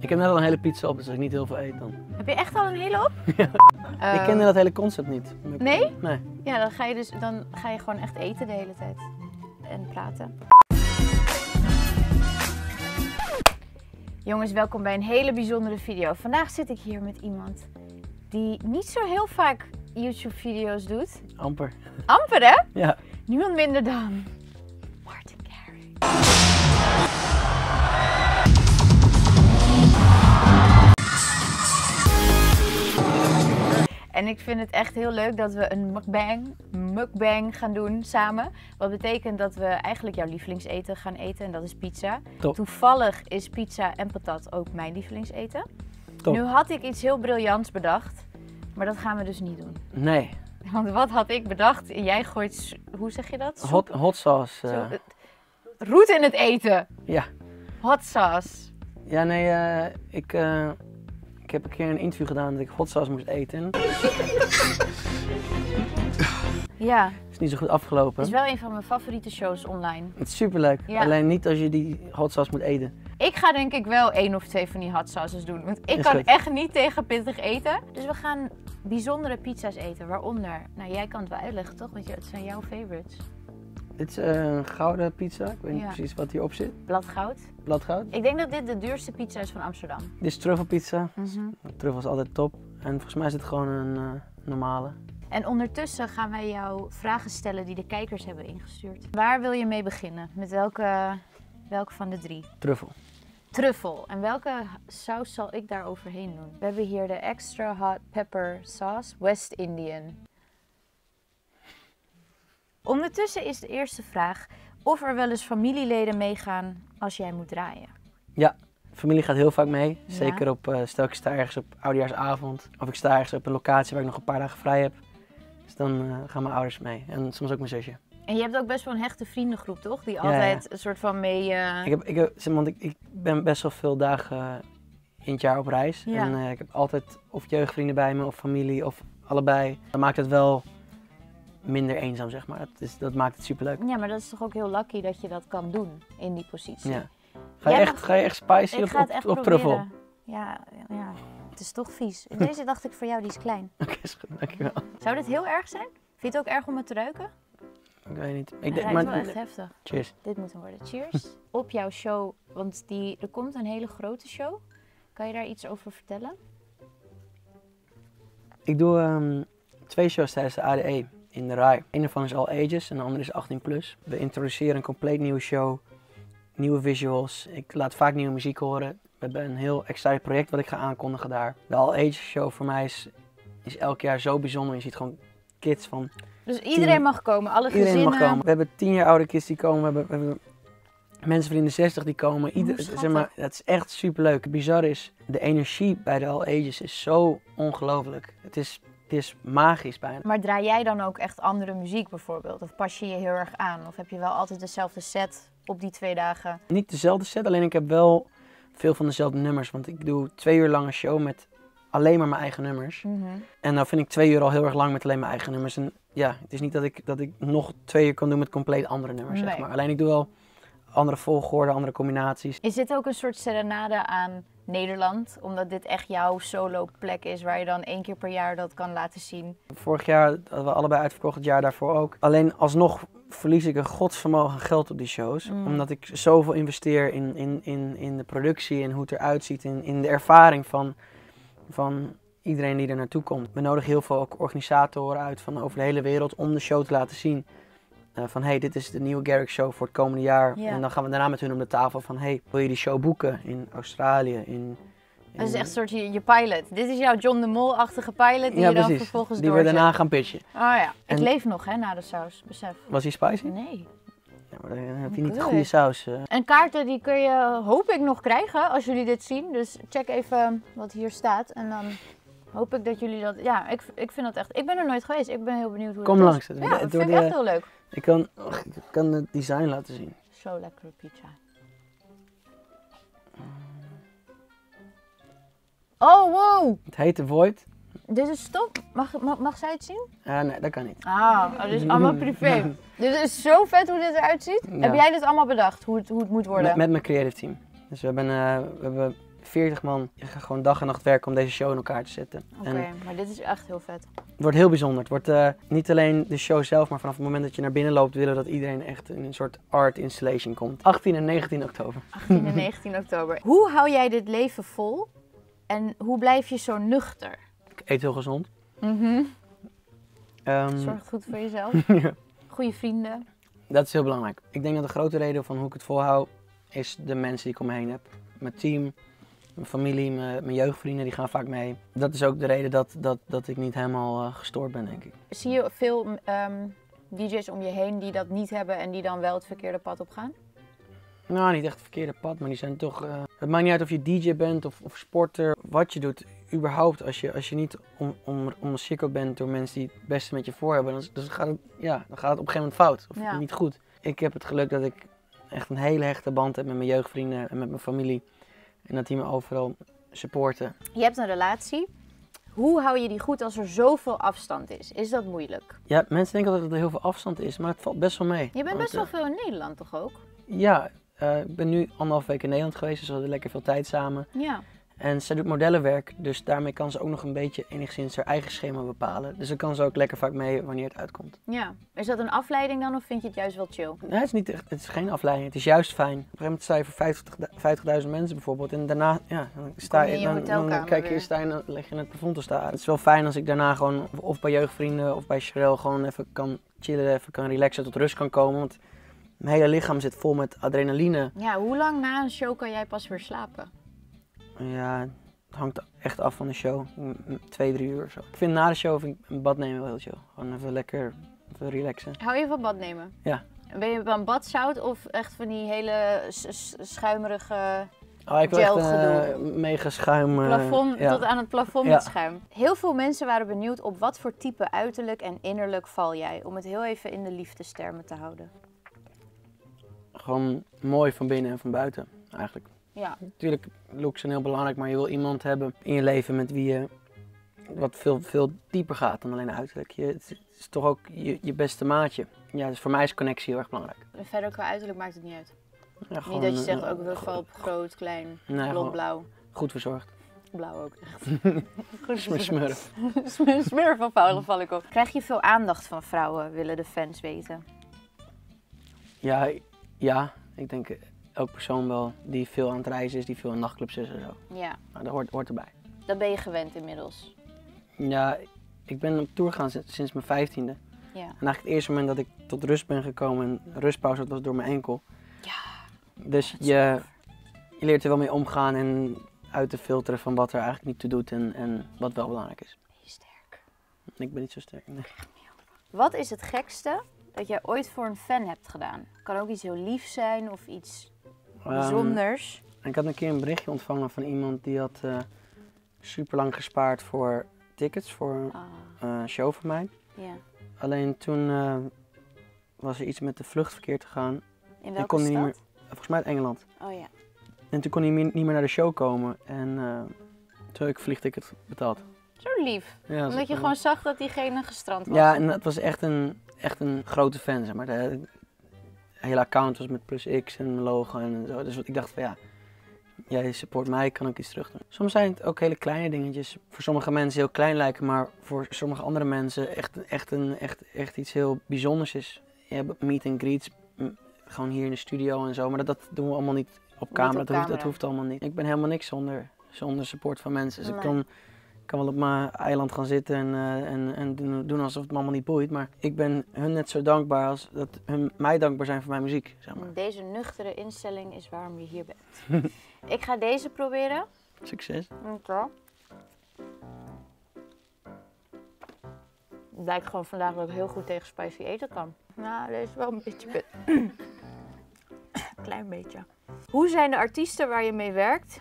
Ik heb net al een hele pizza op, dus als ik niet heel veel eet dan. Heb je echt al een hele op? Ja. Eh, ik kende dat hele concept niet. Nee? Nee. Ja, dan ga je dus dan ga je gewoon echt eten de hele tijd. En praten. Jongens, welkom bij een hele bijzondere video. Vandaag zit ik hier met iemand die niet zo heel vaak YouTube-video's doet. Amper. Amper, hè? Ja. Niemand minder dan Martin ik vind het echt heel leuk dat we een mukbang, mukbang gaan doen samen. Wat betekent dat we eigenlijk jouw lievelingseten gaan eten en dat is pizza. Top. Toevallig is pizza en patat ook mijn lievelingseten. Top. Nu had ik iets heel briljants bedacht, maar dat gaan we dus niet doen. Nee. Want wat had ik bedacht? Jij gooit, hoe zeg je dat? Soep- Hot, hot sauce. zo- eh, roet in het eten. ja. Hot sauce. Ja, nee, eh, ik, eh, ik heb een keer een interview gedaan dat ik hot sauce moest eten. Ja, is niet zo goed afgelopen. het is wel een van mijn favoriete shows online. Het is superleuk. Ja. Alleen niet als je die hot sauce moet eten. Ik ga denk ik wel één of twee van die hot sauces doen. Want ik Is kan goed. echt niet tegen pittig eten. Dus we gaan bijzondere pizza's eten. Waaronder, nou jij kan het wel uitleggen toch? Want het zijn jouw favorites. Dit is eh, een gouden pizza. Ik weet niet Ja. precies wat hierop zit. Bladgoud. Bladgoud. Ik denk dat dit de duurste pizza is van Amsterdam. Dit is truffelpizza. Mhm. Truffel is altijd top. En volgens mij is het gewoon een eh, normale. En ondertussen gaan wij jou vragen stellen die de kijkers hebben ingestuurd. Waar wil je mee beginnen? Met welke, welke van de drie? Truffel. Truffel. En welke saus zal ik daar overheen doen? We hebben hier de extra hot pepper sauce, West Indian. Ondertussen is de eerste vraag of er wel eens familieleden meegaan als jij moet draaien. Ja, familie gaat heel vaak mee. Ja. Zeker op, eh, stel ik sta ergens op oudejaarsavond. Of ik sta ergens op een locatie waar ik nog een paar dagen vrij heb. Dus dan eh, gaan mijn ouders mee. En soms ook mijn zusje. En je hebt ook best wel een hechte vriendengroep, toch? Die ja. altijd een soort van mee... eh, Ik, heb, ik, heb, want ik, ik ben best wel veel dagen in het jaar op reis. En ik heb altijd of jeugdvrienden bij me of familie of allebei. Dat maakt het wel minder eenzaam, zeg maar. Dat, is, dat maakt het superleuk. Ja, maar dat is toch ook heel lucky dat je dat kan doen in die positie. Ja. Ga, je Jij echt, mag- ga je echt spicy op, op, echt truffel? Ja, ja, het is toch vies. Deze dacht ik voor jou, die is klein. Oké, is goed. Dankjewel. Zou dit heel erg zijn? Vind je het ook erg om het te ruiken? Ik weet niet. Ik denk, maar, wel echt heftig. cheers. Dit moet hem worden. Cheers. Op jouw show, want die, er komt een hele grote show. Kan je daar iets over vertellen? Ik doe ehm, twee shows tijdens de ADE in de RAI. Een daarvan is All Ages en de andere is 18 plus. We introduceren een compleet nieuwe show, nieuwe visuals. Ik laat vaak nieuwe muziek horen. We hebben een heel excited project wat ik ga aankondigen daar. De All Ages show voor mij is, is elk jaar zo bijzonder. Je ziet gewoon kids van Dus iedereen mag komen, alle iedereen gezinnen. mag komen. We hebben tien jaar oude kids die komen. We hebben, we hebben mensen van in de 60 die komen. Ieder, schattig. zeg maar, dat is echt superleuk. Het bizar is, de energie bij de All Ages is zo ongelooflijk. Het is, het is magisch bijna. Maar draai jij dan ook echt andere muziek bijvoorbeeld? Of pas je je heel erg aan? Of heb je wel altijd dezelfde set op die twee dagen? Niet dezelfde set, alleen ik heb wel veel van dezelfde nummers. Want ik doe twee uur lange show met alleen maar mijn eigen nummers. En nou vind ik twee uur al heel erg lang met alleen mijn eigen nummers. En ja, het is niet dat ik, dat ik nog twee uur kan doen met compleet andere nummers, zeg Nee. maar. Alleen ik doe wel andere volgorde, andere combinaties. Is dit ook een soort serenade aan Nederland? Omdat dit echt jouw solo plek is waar je dan één keer per jaar dat kan laten zien. Vorig jaar hadden we allebei uitverkocht, het jaar daarvoor ook. Alleen alsnog verlies ik een godsvermogen geld op die shows. Mm. Omdat ik zoveel investeer in, in, in, in de productie en hoe het eruit ziet. In, in de ervaring van, van iedereen die er naartoe komt. We nodigen heel veel ook organisatoren uit van over de hele wereld om de show te laten zien. Eh, van hey, dit is de nieuwe Garrick Show voor het komende jaar. Ja. En dan gaan we daarna met hun om de tafel van hey, wil je die show boeken in Australië? In, Dat is echt een soort je, je pilot. Dit is jouw John de Mol-achtige pilot die ja, je dan precies. vervolgens Die we doorzet. daarna gaan pitchen. Oh ja. Ik leef nog hè, na de saus, besef. Was die spicy? Nee. Ja, maar dan heb je niet de goede saus. eh. En kaarten die kun je, hoop ik, nog krijgen als jullie dit zien. Dus check even wat hier staat. En dan hoop ik dat jullie dat... Ja, ik, ik vind dat echt... Ik ben er nooit geweest. Ik ben heel benieuwd hoe Kom het langs. is. Ja, dat vind ik echt heel leuk. Ik kan, ik kan het design laten zien. Zo lekkere pizza. Oh, wow! Het heet The Void. Dit is stop. Mag, mag, mag zij het zien? Ah, nee, dat kan niet. Ah, oh, dit is allemaal privé. dit is zo vet hoe dit eruit ziet. Ja. Heb jij dit allemaal bedacht, hoe het, hoe het moet worden? Met, met mijn creative team. Dus we hebben, eh, we hebben 40 man. Gaat gewoon dag en nacht werken om deze show in elkaar te zetten. Oké, maar dit is echt heel vet. het wordt heel bijzonder. Het wordt eh, niet alleen de show zelf, maar vanaf het moment dat je naar binnen loopt, willen we dat iedereen echt in een soort art installation komt. 18 en 19 oktober. 18 en 19 oktober. Hoe hou jij dit leven vol? En hoe blijf je zo nuchter? Ik eet heel gezond. Mhm. Ehm, Zorg goed voor jezelf. ja. Goede vrienden. Dat is heel belangrijk. Ik denk dat de grote reden van hoe ik het volhoud, is de mensen die ik om me heen heb. Mijn team, mijn familie, mijn, mijn jeugdvrienden, die gaan vaak mee. Dat is ook de reden dat, dat, dat ik niet helemaal eh, gestoord ben, denk ik. Zie je veel ehm, DJ's om je heen die dat niet hebben en die dan wel het verkeerde pad op gaan? Nou, niet echt het verkeerde pad, maar die zijn toch... eh, het maakt niet uit of je DJ bent of, of sporter, wat je doet. Überhaupt, als je, als je niet om, om, omcirkeld bent door mensen die het beste met je voor hebben, dan, dan, gaat, het, ja, dan gaat het op een gegeven moment fout. Of Ja. niet goed. Ik heb het geluk dat ik echt een hele hechte band heb met mijn jeugdvrienden en met mijn familie. En dat die me overal supporten. Je hebt een relatie. Hoe hou je die goed als er zoveel afstand is? Is dat moeilijk? Ja, mensen denken dat er heel veel afstand is, maar het valt best wel mee. Je bent best wel eh, veel in Nederland toch ook? Ja, eh, ik ben nu anderhalf week in Nederland geweest, dus we hadden lekker veel tijd samen. Ja. En zij doet modellenwerk, dus daarmee kan ze ook nog een beetje enigszins haar eigen schema bepalen. Dus dan kan ze ook lekker vaak mee wanneer het uitkomt. ja. Is dat een afleiding dan of vind je het juist wel chill? Nee, het is, niet echt, het is geen afleiding, het is juist fijn. Op een gegeven moment sta je voor 50 50.000 mensen bijvoorbeeld en daarna ja, dan sta je dan, dan kijk je, sta je dan leg je in het plafond te staan. Het is wel fijn als ik daarna gewoon of bij jeugdvrienden of bij Sherelle gewoon even kan chillen, even kan relaxen, tot rust kan komen. Want mijn hele lichaam zit vol met adrenaline. Ja, hoe lang na een show kan jij pas weer slapen? Ja, het hangt echt af van de show. Twee, drie uur of zo. Ik vind na de show vind ik een bad nemen wel heel chill. Gewoon even lekker even relaxen. Hou je van bad nemen? Ja. Ben je van badzout of echt van die hele schuimerige Oh, ik wil echt een eh, mega schuim. eh, plafond ja. tot aan het plafond Ja. met schuim? Heel veel mensen waren benieuwd op wat voor type uiterlijk en innerlijk val jij? Om het heel even in de liefdestermen te houden. Gewoon mooi van binnen en van buiten, eigenlijk. Ja, Natuurlijk, looks zijn heel belangrijk, maar je wil iemand hebben in je leven met wie je wat veel, veel dieper gaat dan alleen uiterlijk. Je, het is toch ook je, je beste maatje. Ja, dus voor mij is connectie heel erg belangrijk. en verder qua uiterlijk maakt het niet uit. Ja, niet dat je zegt eh, ook val op groot, klein, Nee, blond, blauw. goed verzorgd. Blauw ook echt. Goed smurf. Smurf van Paul val ik op. Krijg je veel aandacht van vrouwen, willen de fans weten? Ja, ja, ik denk eh, elk persoon wel die veel aan het reizen is, die veel in nachtclubs is en zo. Ja, Maar dat hoort, hoort erbij. dat ben je gewend inmiddels. Ja, ik ben op tour gegaan sinds, sinds mijn vijftiende. Ja. En eigenlijk het eerste moment dat ik tot rust ben gekomen en rustpauze dat was door mijn enkel. Ja. Dus je, je leert er wel mee omgaan en uit te filteren van wat er eigenlijk niet toe doet en, en wat wel belangrijk is. Ben je sterk. Ik ben niet zo sterk. nee. Wat is het gekste dat jij ooit voor een fan hebt gedaan? Kan ook iets heel liefs zijn of iets bijzonders. Ehm, ik had een keer een berichtje ontvangen van iemand die had eh super lang gespaard voor tickets voor Ah, eh, een show van mij. ja. Alleen toen eh, was er iets met de vlucht verkeerd gegaan. In welke kon stad? niet meer- Volgens mij uit Engeland. Oh ja. En toen kon hij niet meer naar de show komen. En toen heb ik vliegticket betaald. Zo lief. Ja, dat Omdat je gewoon zag dat diegene gestrand was. Ja, en het was echt een, echt een grote fan, zeg maar. Hele account was met plus X en logo en zo. Dus ik dacht van ja, jij support mij, kan ik iets terug doen. Soms zijn het ook hele kleine dingetjes. Voor sommige mensen heel klein lijken, maar voor sommige andere mensen echt, echt, een, echt, echt iets heel bijzonders is. Je hebt meet and greets, gewoon hier in de studio en zo. Maar dat, dat doen we allemaal niet op op camera. dat, hoeft, dat camera. hoeft allemaal niet. Ik ben helemaal niks zonder, zonder support van mensen. Dus Nee. ik kan wel op mijn eiland gaan zitten en, eh, en, en doen, alsof het me allemaal niet boeit. Maar ik ben hun net zo dankbaar als dat hun mij dankbaar zijn voor mijn muziek. Zeg maar. Deze nuchtere instelling is waarom je hier bent. ik ga deze proberen. Succes. Oké. Het lijkt gewoon vandaag dat ik heel goed tegen spicy eten kan. Nou, deze is wel een beetje pit. Klein beetje. Hoe zijn de artiesten waar je mee werkt?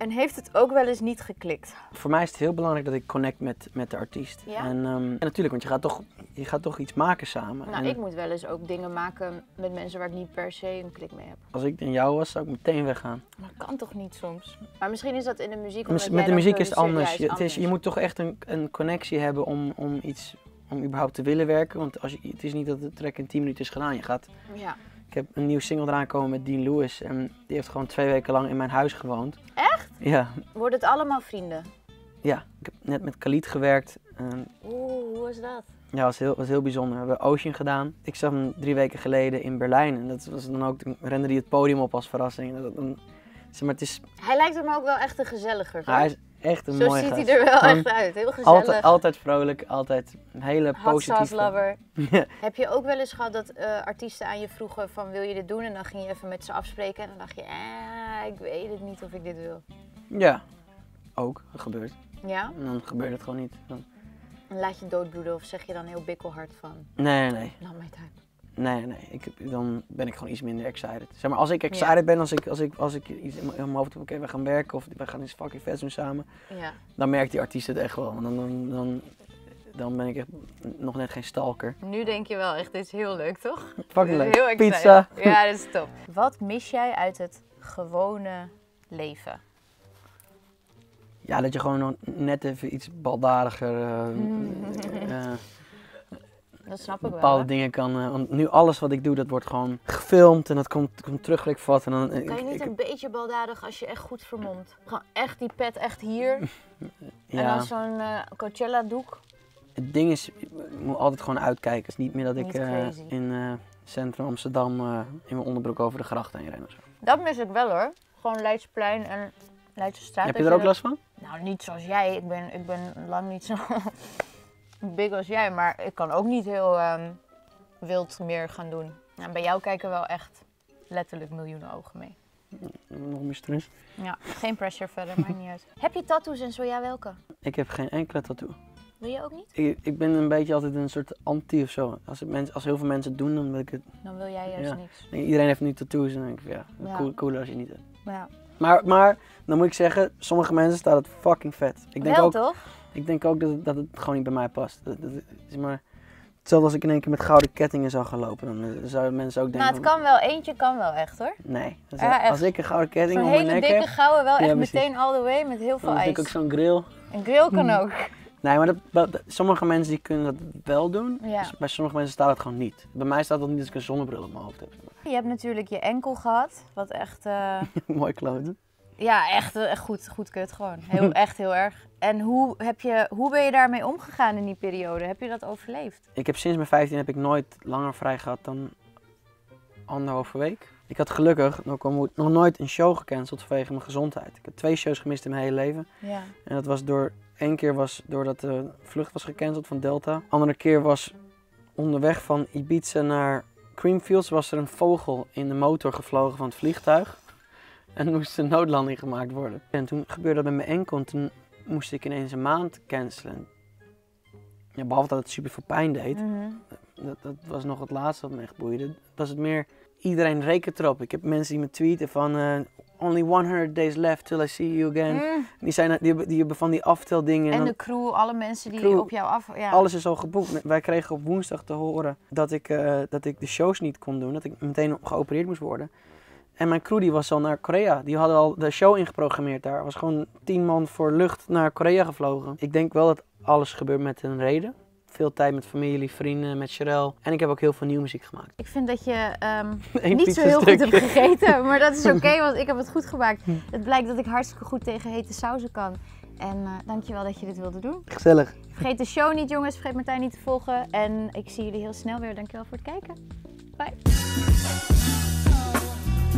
En heeft het ook wel eens niet geklikt? Voor mij is het heel belangrijk dat ik connect met, met de artiest. Ja? En, ehm, en natuurlijk, want je gaat, toch, je gaat toch iets maken samen. Nou, en ik moet wel eens ook dingen maken met mensen waar ik niet per se een klik mee heb. Als ik in jou was, zou ik meteen weggaan. Maar dat kan toch niet soms? Maar misschien is dat in de muziek. Met met de muziek is het anders. Ja, het is, je moet toch echt een, een connectie hebben om, om iets om überhaupt te willen werken. Want als je, het is niet dat de track in 10 minuten is gedaan. Je gaat Ja. Ik heb een nieuw single eraan komen met Dean Lewis. En die heeft gewoon twee weken lang in mijn huis gewoond. Echt? Ja, Wordt het allemaal vrienden? ja. Ik heb net met Khalid gewerkt. En Oeh, hoe was dat? ja, was heel, was heel bijzonder. We hebben Ocean gedaan. Ik zag hem drie weken geleden in Berlijn. En dat was dan ook, toen rende hij het podium op als verrassing. Dat, dan, zeg maar, het is, Hij lijkt me ook wel echt een gezelliger. toch? hij is echt een Zo mooie ziet gast. hij er wel echt uit. Heel gezellig. Altijd, altijd vrolijk, altijd een hele Hot positieve... lover. Heb je ook wel eens gehad dat eh, artiesten aan je vroegen van wil je dit doen? En dan ging je even met ze afspreken en dan dacht je, eh, ik weet het niet of ik dit wil. Ja, ook. Dat gebeurt. Ja? En dan gebeurt het gewoon niet. Dan- En laat je doodbloeden of zeg je dan heel bikkelhard van, Nee, nee, nee. laat mij tijd. Nee, nee. Ik, dan ben ik gewoon iets minder excited. Zeg maar, als ik excited ben, als ik, als ik, als ik iets in mijn- hoofd heb, oké, we gaan werken of we gaan iets fucking vet doen samen, Ja. dan merkt die artiest het echt wel. Want dan, dan, dan, dan ben ik echt nog net geen stalker. Nu denk je wel echt, dit is heel leuk toch? Fucking leuk. Heel excited. Pizza. Ja, dat is top. Wat mis jij uit het gewone leven? Ja, dat je gewoon nog net even iets baldadiger eh, Mm. eh, Dat snap ik wel. bepaalde hè? dingen kan. eh, want nu alles wat ik doe, dat wordt gewoon gefilmd en dat komt, komt terug ik vat. En dan, Kan je niet ik- een beetje baldadig als je echt goed vermomt? Gewoon echt die pet echt hier. En ja. dan zo'n eh, Coachella doek. Het ding is, ik moet altijd gewoon uitkijken. Het is niet meer dat ik eh, in eh, centrum Amsterdam eh, in mijn onderbroek over de gracht heen ren of zo. Dat mis ik wel hoor. Gewoon Leidsplein en Leidse straat. Heb je er ook last van? Nou, niet zoals jij. Ik ben, ik ben lang niet zo big als jij. Maar ik kan ook niet heel ehm, wild meer gaan doen. Nou, bij jou kijken wel echt letterlijk miljoenen ogen mee. Nog meer stress. Ja, geen pressure verder, maakt niet uit. Heb je tattoos en zo? Ja, welke? Ik heb geen enkele tattoo. Wil je ook niet? Ik, ik ben een beetje altijd een soort anti of zo. Als, het als heel veel mensen het doen, dan wil ik het... Dan wil jij juist Ja. niks. Iedereen heeft nu tattoos en dan denk ik van ja, Ja. cool, cooler als je niet hebt. Ja. Maar, maar, dan moet ik zeggen, sommige mensen staat het fucking vet. Ik denk wel ook, toch? Ik denk ook dat, het, dat het gewoon niet bij mij past. Dat, dat, is maar, hetzelfde als ik in één keer met gouden kettingen zou gaan lopen, dan eh, zouden mensen ook denken Nou, het kan wel. Eentje kan wel echt hoor. Nee, als, Ja, echt. als ik een gouden ketting om mijn hele nek dikke heb, gouden wel Ja, echt precies. meteen all the way met heel veel dan ijs. ik ook zo'n grill. Een grill kan ook. Nee, maar dat, dat- sommige mensen die kunnen dat wel doen. Ja. Dus bij sommige mensen staat het gewoon niet. Bij mij staat dat niet als ik een zonnebril op mijn hoofd heb. Je hebt natuurlijk je enkel gehad, wat echt... eh, Mooi kloten. Ja, echt, echt goed, goed kut gewoon. Heel, echt heel erg. En hoe, heb je, hoe ben je daarmee omgegaan in die periode? Heb je dat overleefd? Ik heb sinds mijn 15 heb ik nooit langer vrij gehad dan anderhalve week. Ik had gelukkig nog, nog nooit een show gecanceld vanwege mijn gezondheid. Ik heb twee shows gemist in mijn hele leven. Ja. En dat was door, één keer was doordat de vlucht was gecanceld van Delta. Andere keer was onderweg van Ibiza naar Creamfields was er een vogel in de motor gevlogen van het vliegtuig. En moest een noodlanding gemaakt worden. En toen gebeurde dat met mijn enkel en toen moest ik ineens een maand cancelen. Ja, behalve dat het super veel pijn deed. Mhm. Dat, dat was nog het laatste wat me echt boeide. Was het meer, iedereen rekent erop. Ik heb mensen die me tweeten van eh, only 100 days left till I see you again. Mm. Die, zijn, die, hebben, die hebben van die afteldingen. En de crew, alle mensen die crew, op jou af... Ja. Alles is al geboekt. Wij kregen op woensdag te horen dat ik, eh, dat ik de shows niet kon doen. Dat ik meteen geopereerd moest worden. En mijn crew die was al naar Korea. Die hadden al de show ingeprogrammeerd daar. was gewoon tien man voor lucht naar Korea gevlogen. Ik denk wel dat alles gebeurt met een reden. Veel tijd met familie, vrienden, met Sherelle. En ik heb ook heel veel nieuwe muziek gemaakt. Ik vind dat je ehm, niet zo heel goed hebt gegeten, maar dat is oké, want ik heb het goed gemaakt. Het blijkt dat ik hartstikke goed tegen hete sauzen kan. En eh dankjewel dat je dit wilde doen. Gezellig. Vergeet de show niet jongens, vergeet Martijn niet te volgen. En ik zie jullie heel snel weer. Dankjewel voor het kijken. Bye.